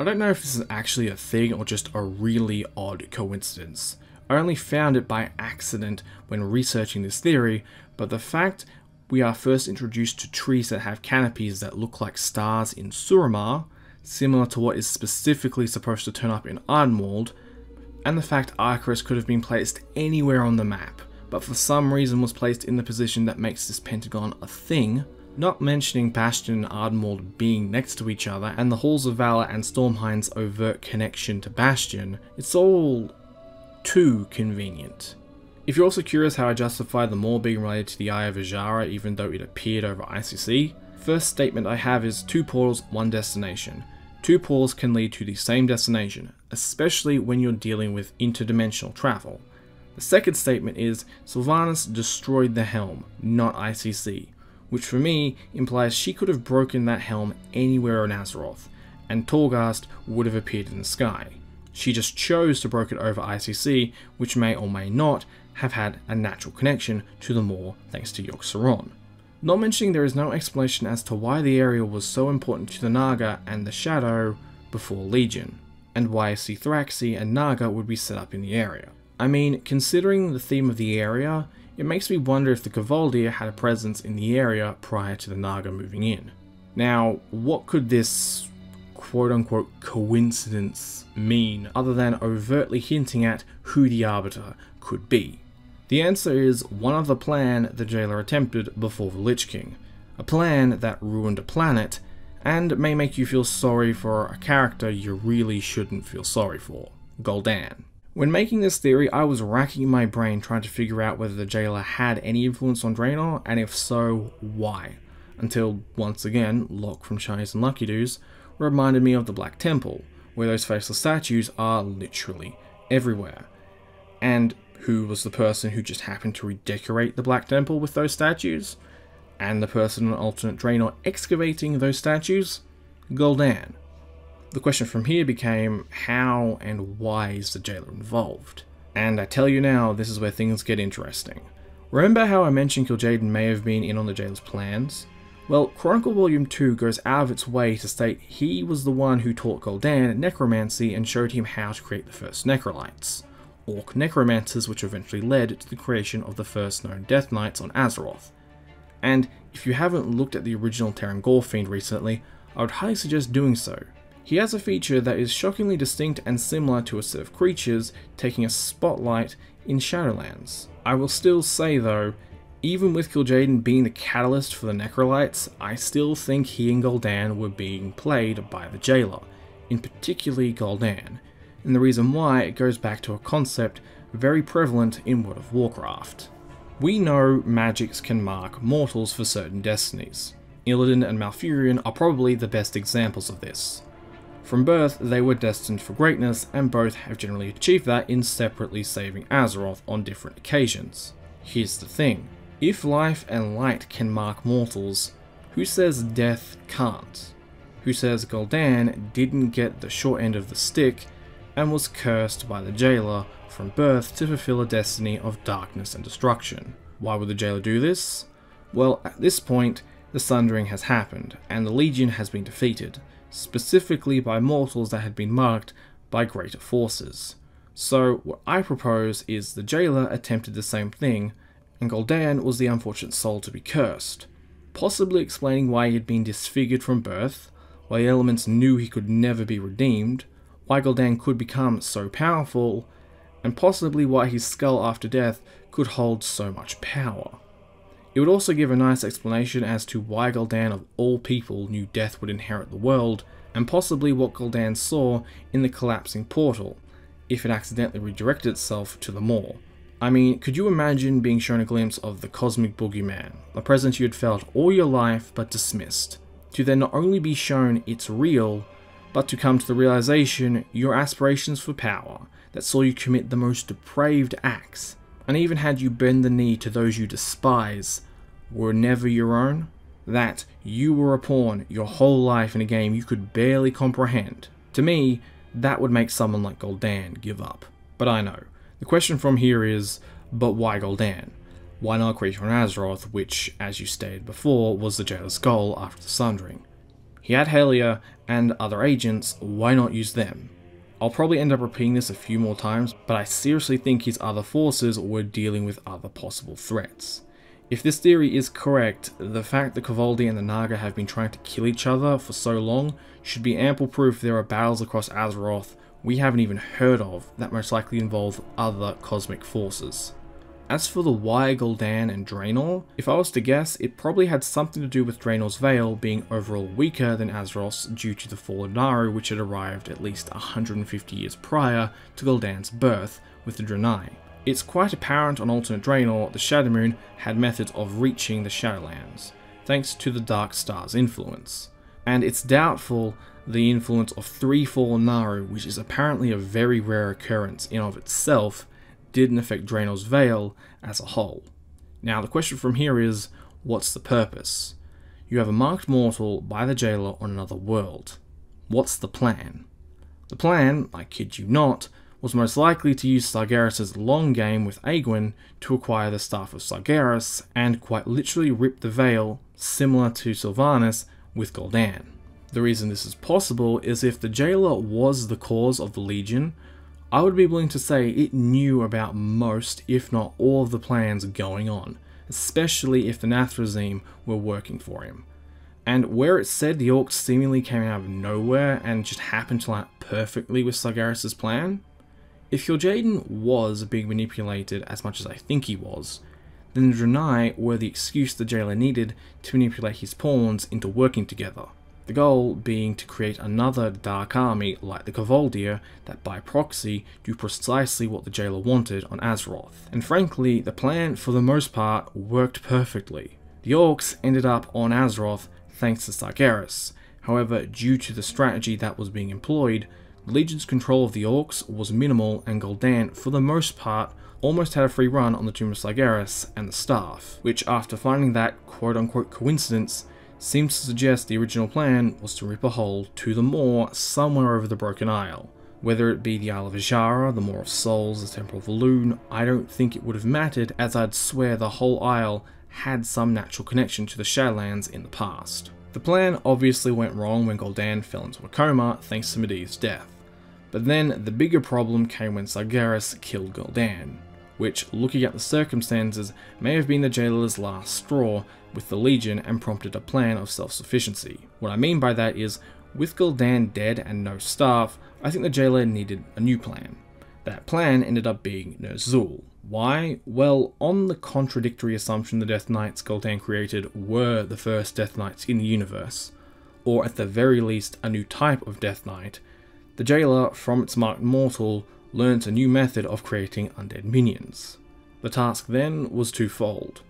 [SPEAKER 1] I don't know if this is actually a thing or just a really odd coincidence. I only found it by accident when researching this theory, but the fact we are first introduced to trees that have canopies that look like stars in Suramar, similar to what is specifically supposed to turn up in Ardenwald, and the fact Icarus could have been placed anywhere on the map, but for some reason was placed in the position that makes this pentagon a thing, not mentioning Bastion and Ardenwald being next to each other, and the Halls of Valor and Stormheim's overt connection to Bastion, it's all too convenient. If you're also curious how I justify the Maw being related to the Eye of Azshara even though it appeared over ICC, first statement I have is two portals, one destination. Two portals can lead to the same destination, especially when you're dealing with interdimensional travel. The second statement is Sylvanas destroyed the helm, not ICC, which for me implies she could have broken that helm anywhere on Azeroth, and Torghast would have appeared in the sky. She just chose to broker it over ICC, which may or may not have had a natural connection to the Maw thanks to Yogg-Saron. Not mentioning there is no explanation as to why the area was so important to the Naga and the Shadow before Legion, and why Cthraxi and Naga would be set up in the area. I mean, considering the theme of the area, it makes me wonder if the Kvaldir had a presence in the area prior to the Naga moving in. Now, what could this quote unquote coincidence mean other than overtly hinting at who the Arbiter could be? The answer is one other plan the Jailer attempted before the Lich King, a plan that ruined a planet and may make you feel sorry for a character you really shouldn't feel sorry for, Gul'dan. When making this theory, I was racking my brain trying to figure out whether the Jailer had any influence on Draenor, and if so, why. Until, once again, Lhok from Shinies and Luckydos reminded me of the Black Temple, where those faceless statues are literally everywhere. And who was the person who just happened to redecorate the Black Temple with those statues? And the person on alternate Draenor excavating those statues? Gul'dan. The question from here became how and why is the jailer involved? And I tell you now, this is where things get interesting. Remember how I mentioned Kil'jaeden may have been in on the jailer's plans? Well, Chronicle Volume 2 goes out of its way to state he was the one who taught Gul'dan necromancy and showed him how to create the first necrolytes, orc necromancers which eventually led to the creation of the first known Death Knights on Azeroth. And if you haven't looked at the original Teron Gorefiend recently, I would highly suggest doing so. He has a feature that is shockingly distinct and similar to a set of creatures taking a spotlight in Shadowlands. I will still say though, even with Kil'jaeden being the catalyst for the Necrolytes, I still think he and Gul'dan were being played by the Jailer, in particularly Gul'dan, and the reason why it goes back to a concept very prevalent in World of Warcraft. We know magics can mark mortals for certain destinies. Illidan and Malfurion are probably the best examples of this. From birth, they were destined for greatness, and both have generally achieved that in separately saving Azeroth on different occasions. Here's the thing, if life and light can mark mortals, who says death can't? Who says Gul'dan didn't get the short end of the stick and was cursed by the jailer from birth to fulfill a destiny of darkness and destruction. Why would the jailer do this? Well, at this point, the Sundering has happened, and the Legion has been defeated, specifically by mortals that had been marked by greater forces. So, what I propose is the jailer attempted the same thing, and Gul'dan was the unfortunate soul to be cursed, possibly explaining why he had been disfigured from birth, why the elements knew he could never be redeemed, why Gul'dan could become so powerful, and possibly why his skull after death could hold so much power. It would also give a nice explanation as to why Gul'dan of all people knew death would inherit the world, and possibly what Gul'dan saw in the collapsing portal, if it accidentally redirected itself to the Maw. I mean, could you imagine being shown a glimpse of the cosmic boogeyman, a presence you had felt all your life but dismissed, to then not only be shown it's real, but to come to the realization your aspirations for power, that saw you commit the most depraved acts, and even had you bend the knee to those you despise, were never your own? That you were a pawn your whole life in a game you could barely comprehend? To me, that would make someone like Gul'dan give up. But I know. The question from here is, but why Gul'dan? Why not create on Azeroth, which, as you stated before, was the Jailer's goal after the Sundering? He had Helya and other agents, why not use them? I'll probably end up repeating this a few more times, but I seriously think his other forces were dealing with other possible threats. If this theory is correct, the fact that Kvaldir and the Naga have been trying to kill each other for so long should be ample proof there are battles across Azeroth we haven't even heard of that most likely involve other cosmic forces. As for the why Gul'dan and Draenor, if I was to guess, it probably had something to do with Draenor's Veil being overall weaker than Azeroth's due to the fall of Naaru which had arrived at least 150 years prior to Gul'dan's birth with the Draenei. It's quite apparent on alternate Draenor the Shadowmoon had methods of reaching the Shadowlands, thanks to the Dark Star's influence. And it's doubtful the influence of 3 Fallen Naaru, which is apparently a very rare occurrence in of itself, didn't affect Draenor's Veil as a whole. Now the question from here is, what's the purpose? You have a marked mortal by the jailer on another world. What's the plan? The plan, I kid you not, was most likely to use Sargeras' long game with Aegwynn to acquire the Staff of Sargeras and quite literally rip the veil, similar to Sylvanas, with Gul'dan. The reason this is possible is if the jailer was the cause of the Legion, I would be willing to say it knew about most, if not all, of the plans going on, especially if the Nathrezim were working for him. And where it said the Orcs seemingly came out of nowhere and just happened to line perfectly with Sargeras' plan, if your Kil'jaeden was being manipulated as much as I think he was, then the Draenei were the excuse the jailer needed to manipulate his pawns into working together. The goal being to create another dark army like the Kvaldir that by proxy do precisely what the jailer wanted on Azeroth. And frankly, the plan for the most part worked perfectly. The Orcs ended up on Azeroth thanks to Sargeras. However, due to the strategy that was being employed, Legion's control of the Orcs was minimal and Gul'dan, for the most part, almost had a free run on the Tomb of Sargeras and the Staff, which after finding that quote-unquote coincidence, seems to suggest the original plan was to rip a hole to the Maw somewhere over the Broken Isle. Whether it be the Isle of Azshara, the Maw of Souls, the Temple of Elune, I don't think it would have mattered as I'd swear the whole isle had some natural connection to the Shadowlands in the past. The plan obviously went wrong when Gul'dan fell into a coma thanks to Medivh's death. But then the bigger problem came when Sargeras killed Gul'dan, which, looking at the circumstances, may have been the jailer's last straw with the Legion and prompted a plan of self-sufficiency. What I mean by that is, with Gul'dan dead and no staff, I think the jailer needed a new plan. That plan ended up being Ner'zhul. Why? Well, on the contradictory assumption the Death Knights Gul'dan created were the first Death Knights in the universe, or at the very least a new type of Death Knight, the jailer, from its marked mortal, learnt a new method of creating undead minions. The task then was twofold.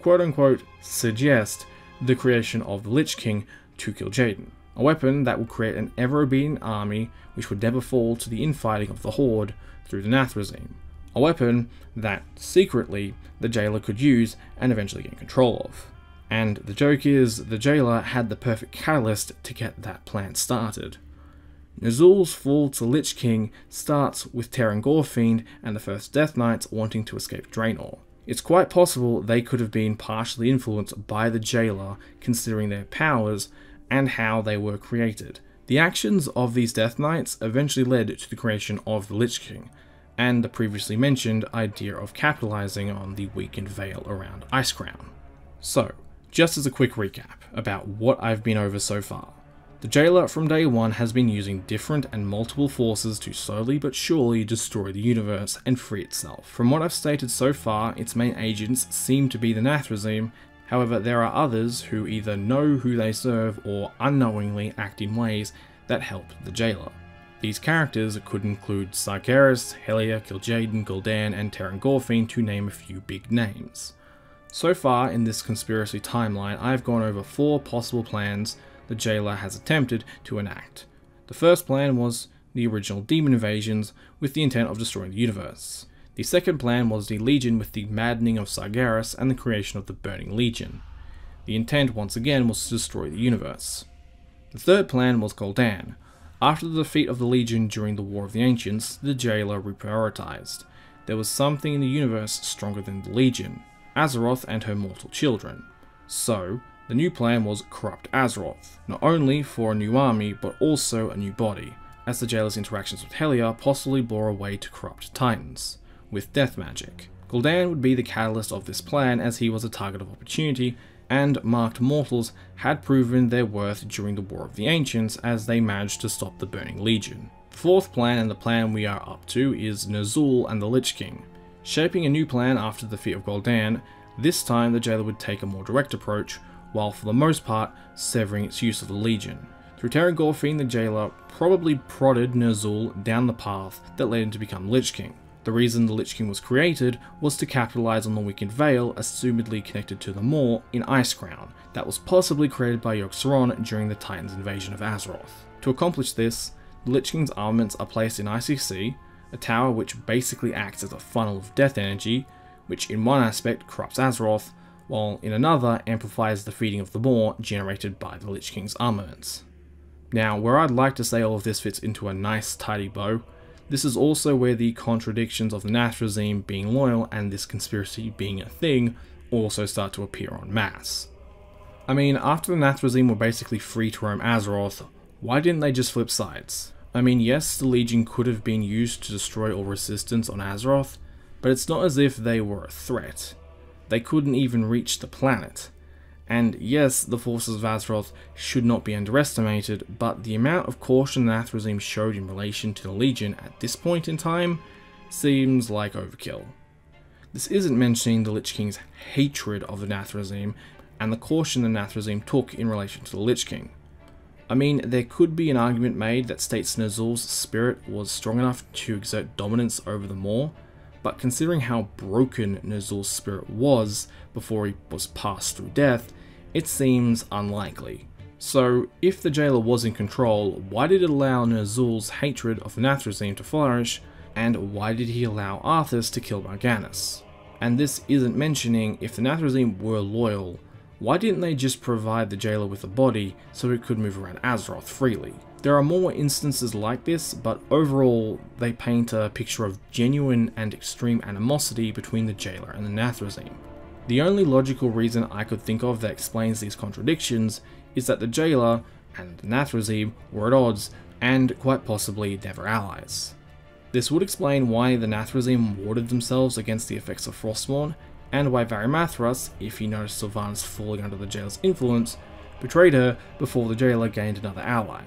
[SPEAKER 1] Quote unquote, suggest the creation of the Lich King to Kil'jaeden, a weapon that would create an ever-obedient army which would never fall to the infighting of the Horde through the Nathrezim, a weapon that, secretly, the jailer could use and eventually gain control of. And the joke is, the jailer had the perfect catalyst to get that plan started. Ner'zhul's fall to Lich King starts with Teron Gorefiend and the first Death Knights wanting to escape Draenor. It's quite possible they could have been partially influenced by the Jailer considering their powers and how they were created. The actions of these Death Knights eventually led to the creation of the Lich King, and the previously mentioned idea of capitalizing on the weakened veil around Ice Crown. So, just as a quick recap about what I've been over so far. The Jailer from day one has been using different and multiple forces to slowly but surely destroy the universe and free itself. From what I've stated so far, its main agents seem to be the Nathrezim, however there are others who either know who they serve or unknowingly act in ways that help the Jailer. These characters could include Sargeras, Helya, Kil'jaeden, Gul'dan, and Teron Gorefiend to name a few big names. So far in this conspiracy timeline, I've gone over four possible plans the jailer has attempted to enact. The first plan was the original demon invasions with the intent of destroying the universe. The second plan was the Legion with the maddening of Sargeras and the creation of the Burning Legion. The intent once again was to destroy the universe. The third plan was Gul'dan. After the defeat of the Legion during the War of the Ancients, the jailer reprioritized. There was something in the universe stronger than the Legion, Azeroth and her mortal children. So, the new plan was corrupt Azeroth, not only for a new army, but also a new body, as the jailer's interactions with Helya possibly bore a way to corrupt titans, with death magic. Gul'dan would be the catalyst of this plan as he was a target of opportunity, and marked mortals had proven their worth during the War of the Ancients as they managed to stop the Burning Legion. The fourth plan and the plan we are up to is Ner'zhul and the Lich King. Shaping a new plan after the defeat of Gul'dan, this time the jailer would take a more direct approach, while for the most part severing its use of the Legion. Through Teron Gorefiend, the jailer probably prodded Ner'zhul down the path that led him to become Lich King. The reason the Lich King was created was to capitalize on the weakened veil assumedly connected to the Maw in Icecrown that was possibly created by Yogg-Saron during the Titans' invasion of Azeroth. To accomplish this, the Lich King's armaments are placed in ICC, a tower which basically acts as a funnel of death energy, which in one aspect corrupts Azeroth, while in another amplifies the feeding of the Maw generated by the Lich King's armaments. Now, where I'd like to say all of this fits into a nice tidy bow, this is also where the contradictions of the Nathrezim being loyal and this conspiracy being a thing also start to appear en masse. I mean, after the Nathrezim were basically free to roam Azeroth, why didn't they just flip sides? I mean, yes, the Legion could have been used to destroy all resistance on Azeroth, but it's not as if they were a threat. They couldn't even reach the planet. And yes, the forces of Azeroth should not be underestimated, but the amount of caution the Nathrezim showed in relation to the Legion at this point in time seems like overkill. This isn't mentioning the Lich King's hatred of the Nathrezim and the caution the Nathrezim took in relation to the Lich King. I mean, there could be an argument made that states Ner'zhul's spirit was strong enough to exert dominance over the Maw, but considering how broken Ner'zhul's spirit was before he was passed through death, it seems unlikely. So, if the jailer was in control, why did it allow Ner'zhul's hatred of the Nathrezim to flourish, and why did he allow Arthas to kill Mal'Ganis? And this isn't mentioning if the Nathrezim were loyal, why didn't they just provide the jailer with a body so it could move around Azeroth freely? There are more instances like this, but overall they paint a picture of genuine and extreme animosity between the jailer and the Nathrezim. The only logical reason I could think of that explains these contradictions is that the jailer and the Nathrezim were at odds and quite possibly never allies. This would explain why the Nathrezim warded themselves against the effects of Frostmourne and why Varimathras, if he noticed Sylvanas falling under the jailer's influence, betrayed her before the jailer gained another ally.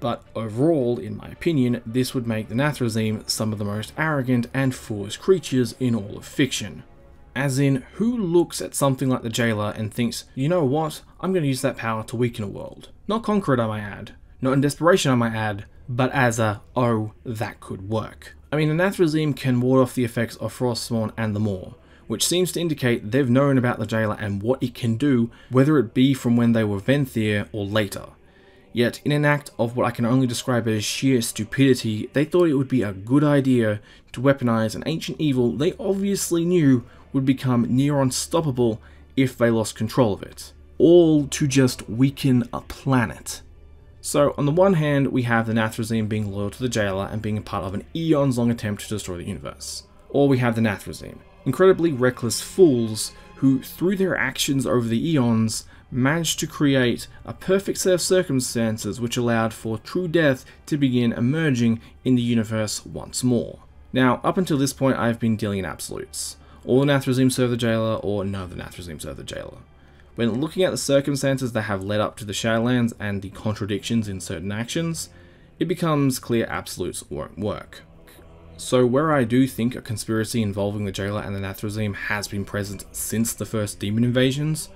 [SPEAKER 1] But overall, in my opinion, this would make the Nathrezim some of the most arrogant and foolish creatures in all of fiction. As in, who looks at something like the jailer and thinks, you know what, I'm going to use that power to weaken a world. Not conquer it, I might add. Not in desperation, I might add, but as a, oh, that could work. I mean, the Nathrezim can ward off the effects of Frostmourne and the Maw, which seems to indicate they've known about the jailer and what it can do, whether it be from when they were Venthyr or later. Yet, in an act of what I can only describe as sheer stupidity, they thought it would be a good idea to weaponize an ancient evil they obviously knew would become near unstoppable if they lost control of it. All to just weaken a planet. So, on the one hand, we have the Nathrezim being loyal to the Jailer and being a part of an eons long attempt to destroy the universe. Or we have the Nathrezim, incredibly reckless fools who, through their actions over the eons, managed to create a perfect set of circumstances which allowed for true death to begin emerging in the universe once more. Now, up until this point, I've been dealing in absolutes. All the Nathrezim serve the Jailer, or none of the Nathrezim serve the Jailer. When looking at the circumstances that have led up to the Shadowlands and the contradictions in certain actions, it becomes clear absolutes won't work. So where I do think a conspiracy involving the Jailer and the Nathrezim has been present since the first demon invasions,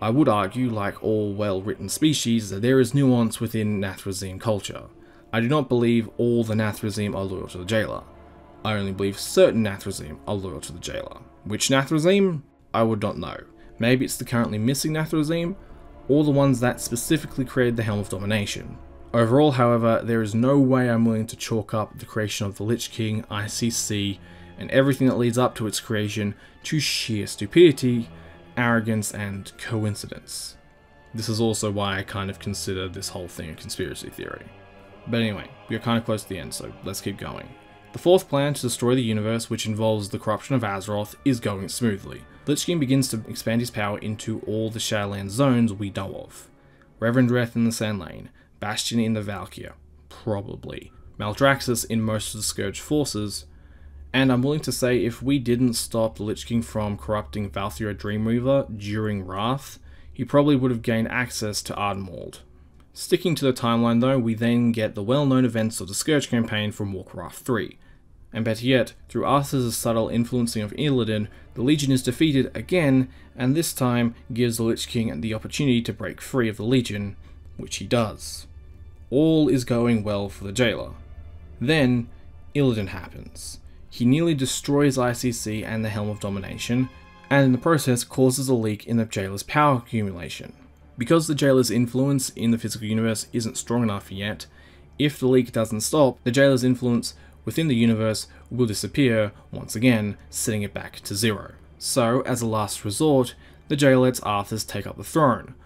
[SPEAKER 1] I would argue, like all well-written species, that there is nuance within Nathrezim culture. I do not believe all the Nathrezim are loyal to the Jailer. I only believe certain Nathrezim are loyal to the Jailer. Which Nathrezim? I would not know. Maybe it's the currently missing Nathrezim, or the ones that specifically created the Helm of Domination. Overall, however, there is no way I'm willing to chalk up the creation of the Lich King, ICC, and everything that leads up to its creation to sheer stupidity, arrogance, and coincidence. This is also why I kind of consider this whole thing a conspiracy theory. But anyway, we are kind of close to the end, so let's keep going. The fourth plan to destroy the universe, which involves the corruption of Azeroth, is going smoothly. Lich King begins to expand his power into all the Shadowlands zones we know of. Revendreth in the San'layn, Bastion in the Valkyr, probably. Maldraxxus in most of the Scourge forces, and I'm willing to say if we didn't stop the Lich King from corrupting Valthyr Dreamweaver during Wrath, he probably would have gained access to Ardenwald. Sticking to the timeline though, we then get the well-known events of the Scourge campaign from Warcraft 3. And better yet, through Arthas' subtle influencing of Illidan, the Legion is defeated again, and this time gives the Lich King the opportunity to break free of the Legion, which he does. All is going well for the Jailer. Then, Illidan happens. He nearly destroys ICC and the Helm of Domination, and in the process causes a leak in the Jailer's power accumulation. Because the Jailer's influence in the physical universe isn't strong enough yet, if the leak doesn't stop, the Jailer's influence within the universe will disappear once again, setting it back to zero. So, as a last resort, the Jailer lets Arthas take up the throne.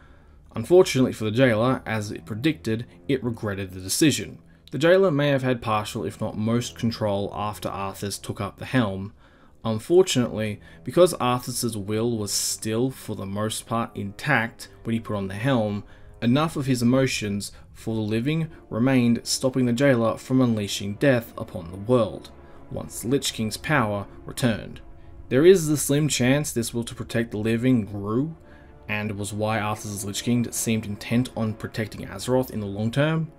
[SPEAKER 1] Unfortunately for the jailer, as it predicted, it regretted the decision. The jailer may have had partial, if not most, control after Arthas took up the helm. Unfortunately, because Arthas's will was still, for the most part, intact when he put on the helm, enough of his emotions for the living remained stopping the jailer from unleashing death upon the world, once Lich King's power returned. There is the slim chance this will to protect the living grew, and was why Arthas's Lich King seemed intent on protecting Azeroth in the long term,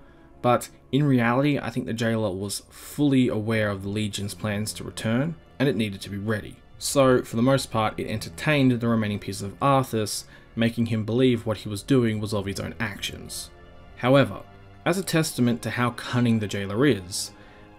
[SPEAKER 1] but in reality, I think the jailer was fully aware of the Legion's plans to return, and it needed to be ready. So, for the most part, it entertained the remaining pieces of Arthas, making him believe what he was doing was of his own actions. However, as a testament to how cunning the jailer is,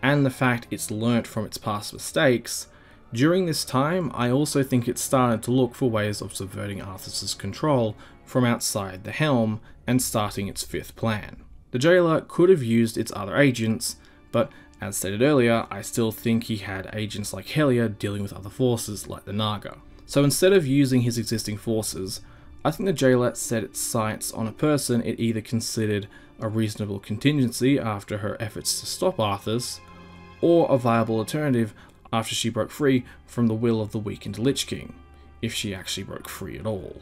[SPEAKER 1] and the fact it's learnt from its past mistakes, during this time I also think it started to look for ways of subverting Arthas's control from outside the helm and starting its fifth plan. The jailer could have used its other agents, but as stated earlier, I still think he had agents like Helya dealing with other forces like the Naga. So instead of using his existing forces, I think the jailer set its sights on a person it either considered a reasonable contingency after her efforts to stop Arthas, or a viable alternative after she broke free from the will of the weakened Lich King, if she actually broke free at all.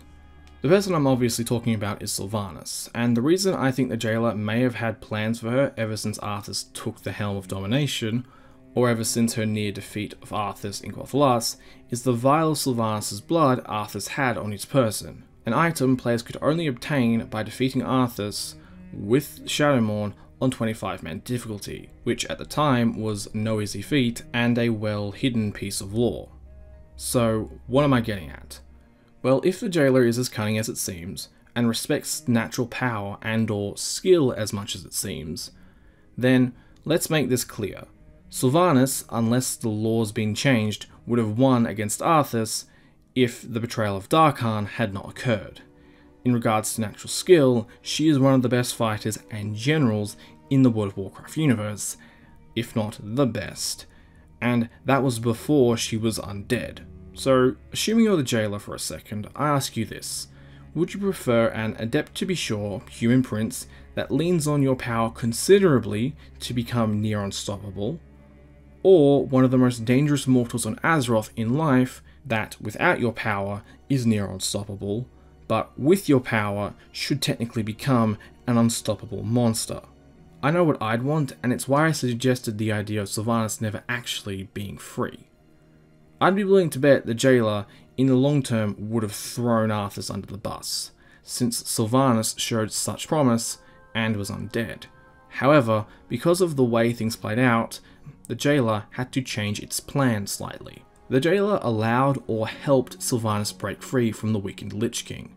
[SPEAKER 1] The person I'm obviously talking about is Sylvanas, and the reason I think the jailer may have had plans for her ever since Arthas took the helm of domination, or ever since her near defeat of Arthas in Quel'Thalas, is the vial of Sylvanas' blood Arthas had on his person, an item players could only obtain by defeating Arthas with Shadowmourne on 25 man difficulty, which at the time was no easy feat and a well hidden piece of lore. So, what am I getting at? Well, if the jailer is as cunning as it seems, and respects natural power and or skill as much as it seems, then let's make this clear. Sylvanas, unless the law's been changed, would have won against Arthas if the betrayal of Dar'Khan had not occurred. In regards to natural skill, she is one of the best fighters and generals in the World of Warcraft universe, if not the best, and that was before she was undead. So, assuming you're the jailer for a second, I ask you this. Would you prefer an adept to be sure human prince that leans on your power considerably to become near unstoppable, or one of the most dangerous mortals on Azeroth in life that, without your power, is near unstoppable, but with your power should technically become an unstoppable monster? I know what I'd want, and it's why I suggested the idea of Sylvanas never actually being free. I'd be willing to bet the jailer, in the long term, would have thrown Arthas under the bus, since Sylvanas showed such promise and was undead. However, because of the way things played out, the jailer had to change its plan slightly. The jailer allowed or helped Sylvanas break free from the weakened Lich King.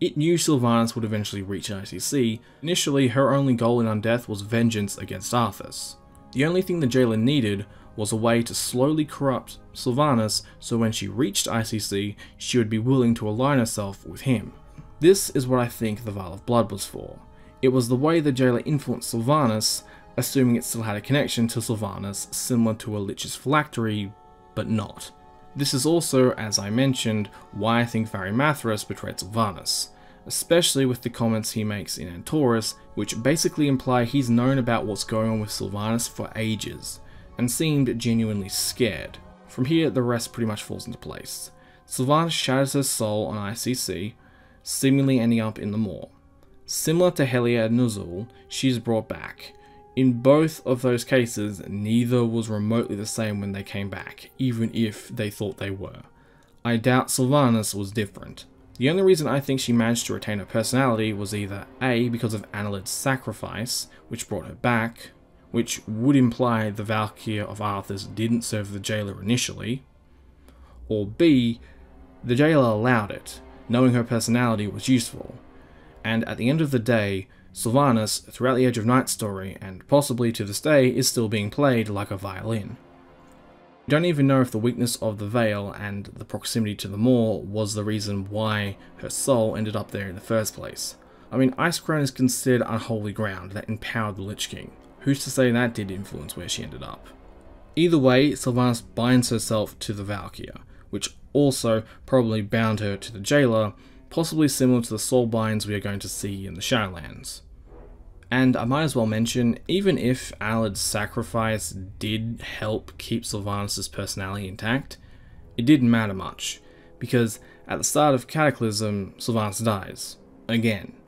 [SPEAKER 1] It knew Sylvanas would eventually reach ICC. Initially, her only goal in Undeath was vengeance against Arthas. The only thing the jailer needed was a way to slowly corrupt Sylvanas so when she reached ICC, she would be willing to align herself with him. This is what I think the Vial of Blood was for. It was the way the jailer influenced Sylvanas, assuming it still had a connection to Sylvanas similar to a Lich's phylactery, but not. This is also, as I mentioned, why I think Varimathras betrayed Sylvanas, especially with the comments he makes in Antorus, which basically imply he's known about what's going on with Sylvanas for ages, and seemed genuinely scared. From here, the rest pretty much falls into place. Sylvanas shatters her soul on ICC, seemingly ending up in the Maw. Similar to Helya and Ner'zhul, she's brought back. In both of those cases, neither was remotely the same when they came back, even if they thought they were. I doubt Sylvanas was different. The only reason I think she managed to retain her personality was either A, because of Annhylde's sacrifice, which brought her back, which would imply the Valkyrie of Arthas's didn't serve the jailer initially, or B, the jailer allowed it, knowing her personality was useful, and at the end of the day, Sylvanas, throughout the Edge of Night story, and possibly to this day, is still being played like a violin. We don't even know if the weakness of the Veil and the proximity to the Maw was the reason why her soul ended up there in the first place. I mean, Icecrown is considered unholy ground that empowered the Lich King. Who's to say that did influence where she ended up? Either way, Sylvanas binds herself to the Valkyria, which also probably bound her to the jailer, possibly similar to the soul binds we are going to see in the Shadowlands. And I might as well mention, even if Allard's sacrifice did help keep Sylvanas' personality intact, it didn't matter much, because at the start of Cataclysm, Sylvanas dies. Again.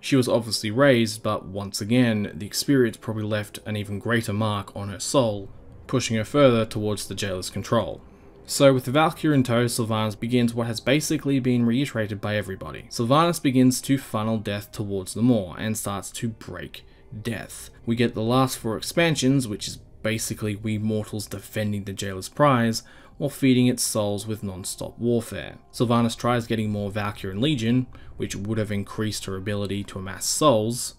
[SPEAKER 1] She was obviously raised, but once again, the experience probably left an even greater mark on her soul, pushing her further towards the jailer's control. So with the Valkyrie in tow, Sylvanas begins what has basically been reiterated by everybody. Sylvanas begins to funnel death towards the Maw and starts to break death. We get the last four expansions, which is basically we mortals defending the jailer's prize, while feeding its souls with non-stop warfare. Sylvanas tries getting more Valkyrie and Legion, which would have increased her ability to amass souls,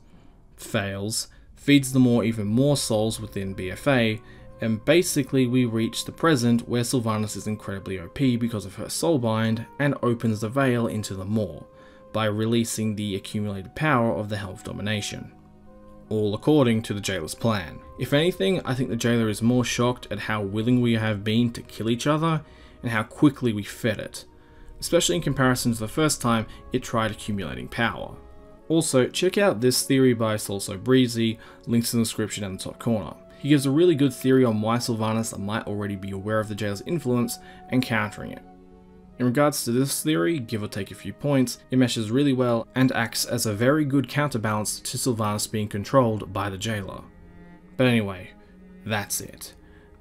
[SPEAKER 1] fails, feeds the Maw even more souls within BFA, and basically we reach the present where Sylvanas is incredibly OP because of her soulbind and opens the veil into the Maw by releasing the accumulated power of the Helm of Domination. All according to the Jailer's plan. If anything, I think the Jailer is more shocked at how willing we have been to kill each other and how quickly we fed it, especially in comparison to the first time it tried accumulating power. Also, check out this theory by SoulSoBreezy, links in the description and the top corner. He gives a really good theory on why Sylvanas might already be aware of the Jailer's influence and countering it. In regards to this theory, give or take a few points, it meshes really well and acts as a very good counterbalance to Sylvanas being controlled by the Jailer. But anyway, that's it.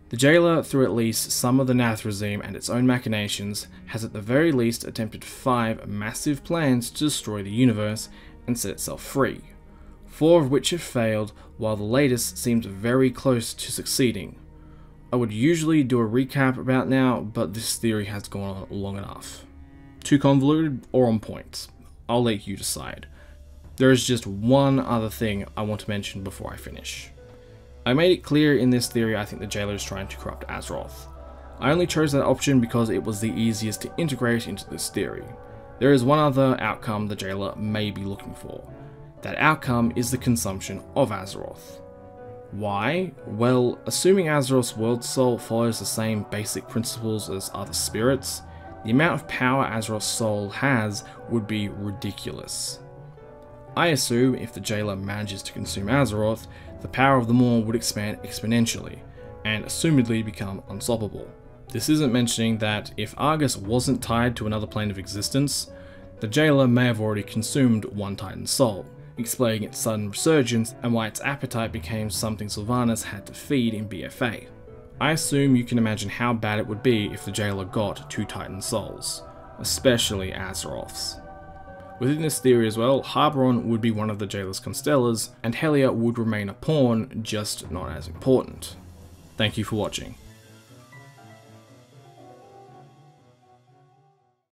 [SPEAKER 1] The Jailer, through at least some of the Nathrezim and its own machinations, has at the very least attempted five massive plans to destroy the universe and set itself free four of which have failed, while the latest seems very close to succeeding. I would usually do a recap about now, but this theory has gone on long enough. Too convoluted or on point? I'll let you decide. There is just one other thing I want to mention before I finish. I made it clear in this theory I think the jailer is trying to corrupt Azeroth. I only chose that option because it was the easiest to integrate into this theory. There is one other outcome the jailer may be looking for. That outcome is the consumption of Azeroth. Why? Well, assuming Azeroth's world soul follows the same basic principles as other spirits, the amount of power Azeroth's soul has would be ridiculous. I assume if the jailer manages to consume Azeroth, the power of the Maw would expand exponentially, and assumedly become unstoppable. This isn't mentioning that if Argus wasn't tied to another plane of existence, the jailer may have already consumed one Titan's soul explaining its sudden resurgence and why its appetite became something Sylvanas had to feed in BFA. I assume you can imagine how bad it would be if the jailer got two Titan souls, especially Azeroth's. Within this theory as well, Harbaron would be one of the jailer's constellas, and Helya would remain a pawn, just not as important. Thank you for watching.